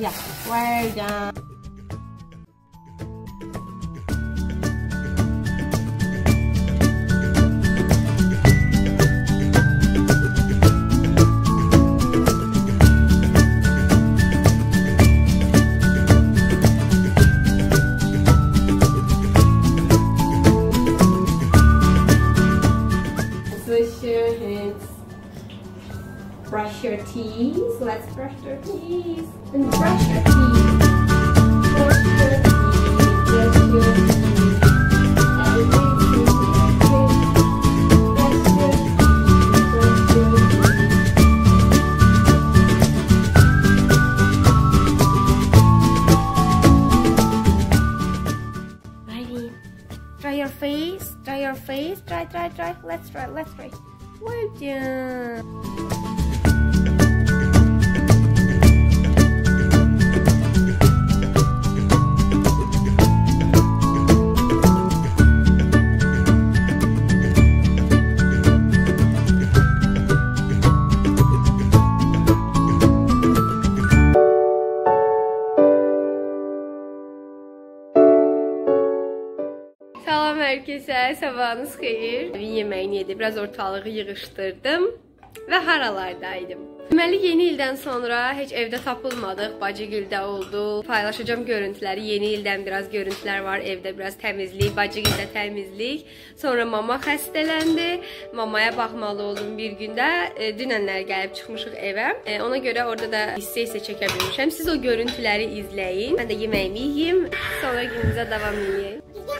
Yeah, we're done. brush your teeth. Let's brush your teeth. Salam herkese, sabahınız xeyir. Evin yeməyini yedi, biraz ortalığı yığışdırdım və haralardaydım. Deməli yeni ildən sonra heç evdə tapılmadıq, bacıgildə oldu. Paylaşacağım görüntüləri. Yeni ildən biraz görüntülər var, evdə biraz təmizlik, bacıgildə təmizlik. Sonra mama xəstələndi. Mamaya baxmalı oldum bir gündə. E, dünənlər gəlib çıxmışıq evə. E, ona görə orada da hissə-hissə çəkə bilmişəm. Siz o görüntüləri izləyin. Mən də yeməyimi yeyim, sonra günümüzə davam edək.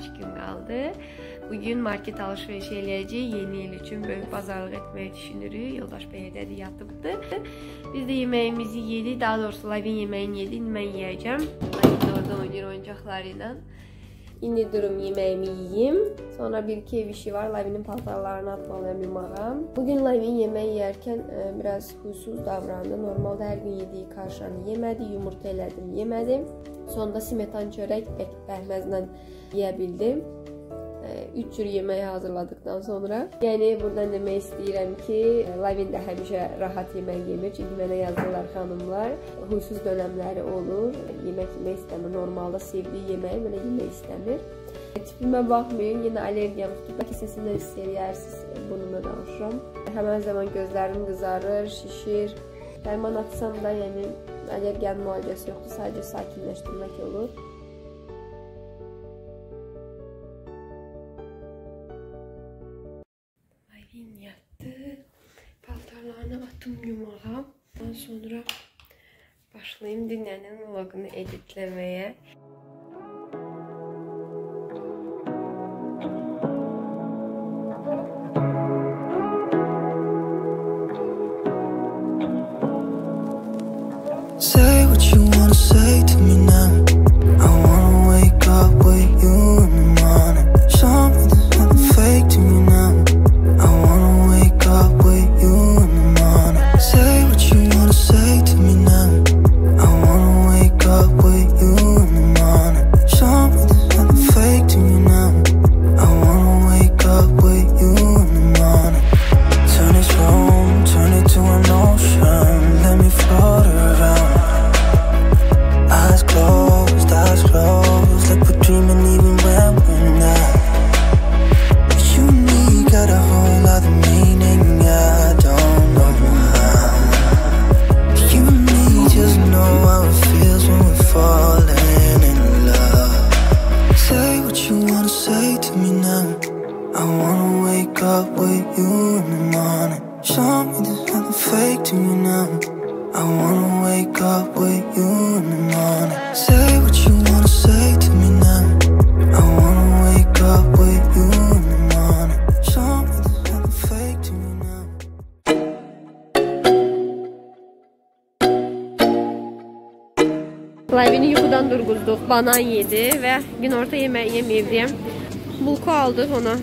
3 gün qaldı. Bugün market alış-veriş eləyəcəyik. Yeni il üçün böyük bazarlıq etməyi düşünürük. Yoldaş bəyədədir, yatıbdı. Biz də yeməyimizi yedik. Daha doğrusu Lavin yeməyini yedi. İndi mən yeyəcəm. Lavin orada oynayır oyuncaqları ilə. İndi durum yeməyimi yeyim. Sonra bir iki ev işi var. Lavinin paltarlarını atmalıyam yumağa. Bugün Lavin yemək yeyərkən e, biraz huysuz davrandı. Normalda hər gün yediyi karşanı yemədi. Yumurta elədim, yemədi. Sonda simetan çörək bəhməzlə yeyə bildim. 3 cür yemək hazırladıqdan sonra. Yəni buradan demək istəyirəm ki, Lavin də həmişə rahat yemək yemir. Çünki mənə yazdılar xanımlar, huysuz dönəmləri olur. Yemək yemək istəmir. Normalda sevdiyi yeməyi mənə yemək istəmir. Tipimə baxmayın, yenə allergiyam tutub. Bəlkə səsimdən hiss eləyərsiniz, burnumda danışıram. Həmən zaman gözlərim qızarır, şişir. Dərman atsam da, yəni allergiyanın müalicəsi yoxdur, sadəcə sakinləşdirmək olur. Yattı. Paltarlarını attım yumağa. Ondan sonra başlayayım dünənin vlogunu editləməyə. I wanna wake up with you in the morning. Show me there's nothing fake to me now. I wanna wake up with you in the morning. Say what you wanna say to me now. I wanna wake up with you. Lavini yuxudan durğuzduq, banan yedi və günorta yeməyi yeməyib deyəm. Bulku aldıq ona.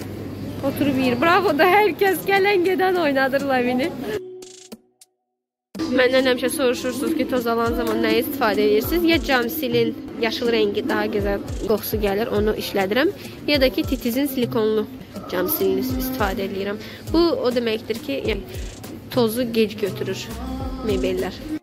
Oturub yeyir. Bravo da hər kəs gələn gedən oynadır lavini. Məndən həmişə soruşursunuz ki, toz alan zaman nəyi istifadə edirsiniz? Ya camsilin yaşıl rəngi daha gözəl qoxusu gəlir, onu işlədirəm, ya da ki, titizin silikonlu camsilini istifadə edirəm. Bu o deməkdir ki, yəni tozu gec götürür mebellər.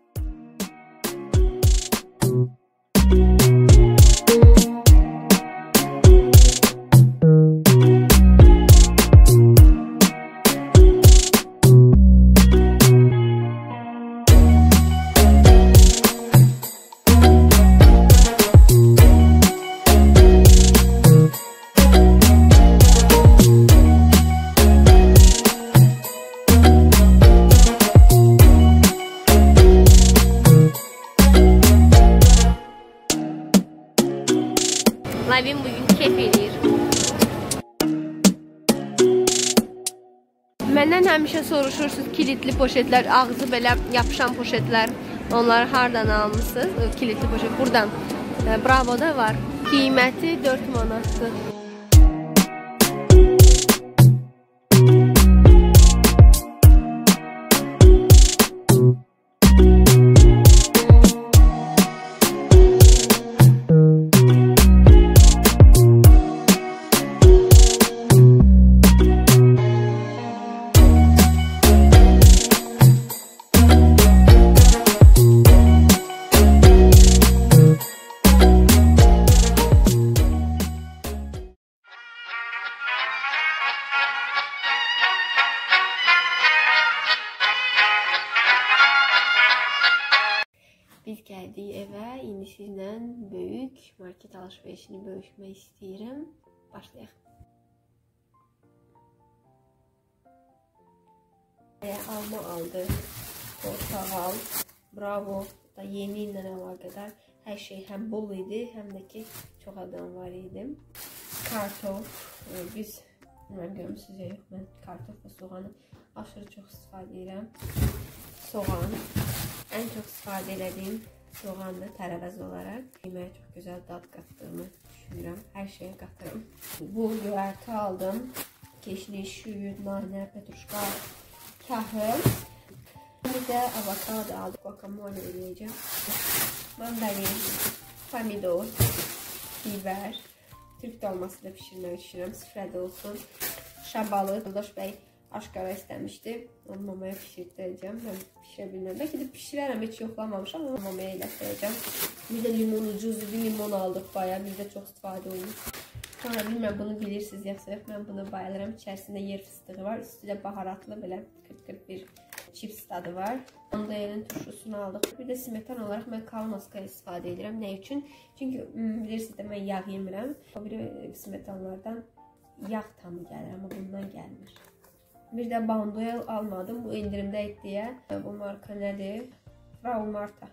Məndən həmişə soruşursunuz kilitli poşetlər, ağzı belə yapışan poşetlər. Onları hardan almısınız? Kilitli poşet buradan. E, Bravo'da var. Qiyməti 4 manatdır. Gəldik evə. İndi sizlə böyük market alış-verişini bölüşmək istəyirəm. Başlayaq. E, alma aldı. Portağal, bravo da yeni ilə əlaqədar hər şey həm bol idi, həm də ki çox adam var idi. Kartof, e, biz mən görüm sizə yox, mən kartof və soğanı aşırı çox istifadə edirəm. Soğan, ən çox istifadə elədiyim soğandır tərəvəz olaraq. Yeməyə çox gözəl dad qatdığını düşünürəm. Hər şeyə qatıram. Bu göyərti aldım. Keşniş, şüyüd, nanə, petruşka, kahıl. Bir də avokado aldım. Guacamole eləyəcəm. Mandarin, pomidor, biber, Türk dolması da pişirmək düşünürəm. Süfrədə olsun. Şabalı, Yoldaş bəy aşkara istəmişdi. Onu mamaya pişirdirəcəm. Mən pişirə bilmirəm. Bəlkə də pişirərəm, heç yoxlamamışam. Onu mamaya elətdirəcəm. Bir də limon, ucuz bir limon aldıq baya. Bizdə çox istifadə olunur. Sonra bilmirəm bunu bilirsiniz yoxsa yox. Mən bunu bayılıram. İçərisində yer fıstığı var. Üstü də baharatlı belə 40-40 bir chips dadı var. Onda yerin turşusunu aldıq. Bir də smetan olaraq mən kalmaska istifadə edirəm. Nə üçün? Çünki bilirsiniz də mən yağ yemirəm. O biri smetanlardan yağ tamı gəlir, amma bundan gəlmir. Bir də Banduel almadım. Bu indirimdə idi deyə. Bu marka nədir? Frau Marta.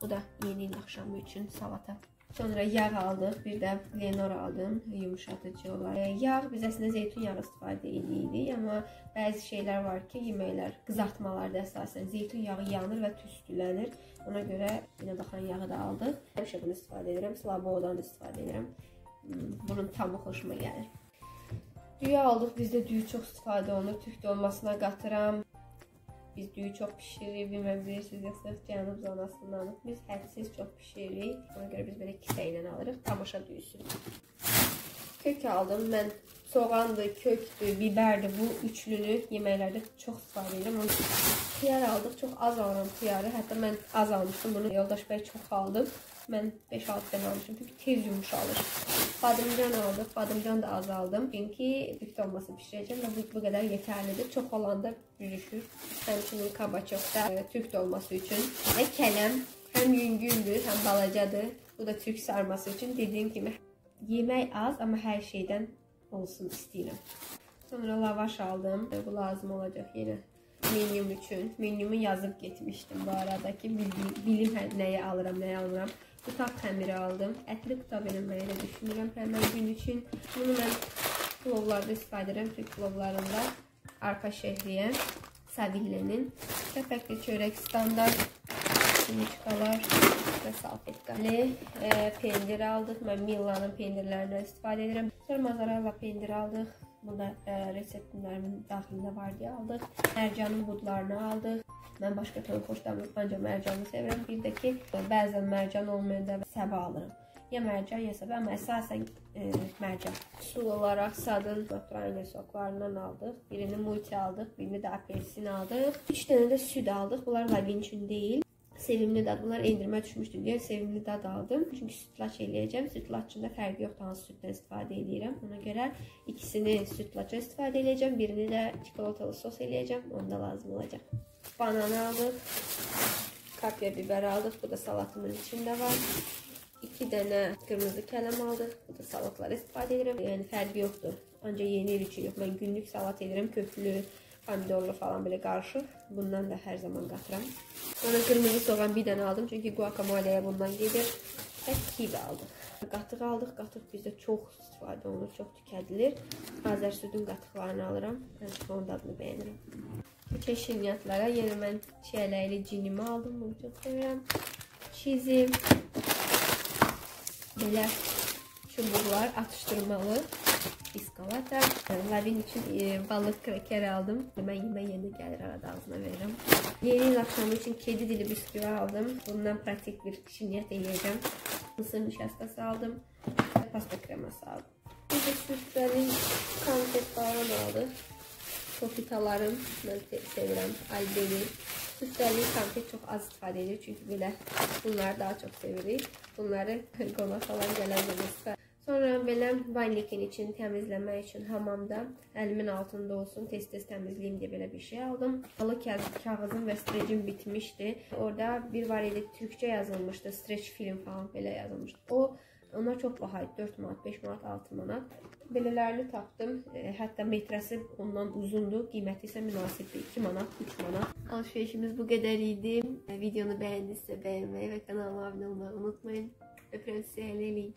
Bu da yeni il axşamı üçün salata. Sonra yağ aldıq. Bir də Lenor aldım. Yumuşatıcı olaraq. E, yağ biz əslində zeytun yağı istifadə edirik, amma bəzi şeylər var ki, yeməklər, qızartmalarda əsasən zeytun yağı yanır və tüstülənir. Ona görə yenə baxan yağı da aldıq. Həmişə bunu istifadə edirəm. Slabodan da istifadə edirəm. Bunun tamı xoşuma gəlir. Düyü aldıq. Bizdə düyü çox istifadə olunur. Türk dolmasına qatıram. Biz düyü çox bişiririk. Bilməm bilirsiniz, yoxsa cənub zonasından. Biz hədsiz çox bişiririk. Ona görə biz belə kisə ilə alırıq. Tamaşa düyüsü. Kök aldım. Mən soğandır, kökdür, bibərdir. Bu üçlünü yeməklərdə çox istifadə edirəm. Xiyar aldıq. Çox az alıram xiyarı. Hətta mən az almışdım. Bunu yoldaş bəy çox aldım. Mən 5-6 dənə almışım. Çünki tez yumuşalır. Badımcan aldıq. Badımcan da az aldım. Çünki büt olması bişirəcəm və bu, bu qədər yetərlidir. Çox olanda bürüşür. Həmçinin kabaçok da e, türk dolması üçün. Və kələm həm yüngüldür, həm balacadır. Bu da türk sarması üçün. Dediyim kimi yemək az, amma hər şeydən olsun istəyirəm. Sonra lavaş aldım. Bu lazım olacaq yenə menyum üçün. Menyumu yazıb getmişdim bu arada ki, bilim, hə, nəyi alıram, nəyi almıram. Qutab xəmiri aldım. Ətli qutab eləməyi də düşünürəm həmən gün üçün. Bunu mən plovlarda istifadə edirəm. Türk plovlarında arpa şehriyə, savillənin, kəpəkli çörək standart, simiçkalar və salfetkalı e, pendir aldıq. Mən Millanın pendirlərindən istifadə edirəm. Sonra mozzarella pendir aldıq. Bu da e, reseptlərimin daxilində var deyə aldıq. Mərcanın budlarını aldıq. Mən başqa türlü xoşlamıram, ancaq mərcanı sevirəm. Bir də ki, bəzən mərcan olmayanda səbə alıram. Ya mərcan, ya səbə, amma əsasən e, mərcan. Sul olaraq Sadın Naturalne soklarından aldıq. Birini multi aldıq, birini də apelsin aldıq. 3 dənə də süd aldıq. Bunlar lavin üçün deyil sevimli dad. Bunlar endirmə düşmüşdü deyə sevimli dad aldım. Çünki sütlaç eləyəcəm. Sütlaçında fərqi yoxdur hansı süddən istifadə edirəm. Ona görə ikisini sütlaça istifadə eləyəcəm. Birini də çikolatalı sos eləyəcəm. Onda lazım olacaq. Banan aldıq. Kapya biber aldıq. Bu da salatımın içində var. 2 dənə qırmızı kələm aldıq. Bu da salatlara istifadə edirəm. Yəni fərqi yoxdur. Ancaq yeni il üçün yox. Mən günlük salat edirəm. Köklü, pomidorlu falan belə qarışıq. Bundan da hər zaman qatıram. Sonra qırmızı soğan bir dənə aldım. Çünki guacamoleyə bundan gedir. Və kivi aldıq. Qatıq aldıq. Qatıq bizdə çox istifadə olunur, çox tükədilir. Azər südün qatıqlarını alıram. Mən onun dadını bəyənirəm. Keçək şirniyyatlara. Yəni mən çiyələkli cinimi aldım. Bunu çox sevirəm. Çizim. Belə çubuqlar atışdırmalı iskalata. Lavin için e, balık kreker aldım. Ben yemeğe yeni gelir arada ağzına veririm. Yeni yıl akşamı için kedi dili bisküvi aldım. Bundan pratik bir şinyet eləyəcəm. Mısır nişastası aldım. Pasta kreması aldım. Bir de sütlerin konfet falan aldım. Sofitalarım ben sevirəm. Albeni. Sütlərin konfet çox az istifadə edir. Çünki belə bunları daha çox sevirik. Bunları qonaq falan gələn zaman Sonra belə vanilikin için təmizləmək üçün hamamda əlimin altında olsun, tez-tez təmizləyim deyə belə bir şey aldım. Halı kağızım və strecim bitmişdi. Orada bir var idi, türkçə yazılmışdı, streç film falan belə yazılmışdı. O Onlar çox baha idi. 4 manat, 5 manat, 6 manat. Belələrini tapdım. E, hətta metrəsi ondan uzundur. Qiyməti isə münasibdir. 2 manat, 3 manat. Alışverişimiz bu qədər idi. E, videonu bəyəndinizsə bəyənməyi və kanalıma abunə olmağı unutmayın. Öpürəm sizə, elə eləyin.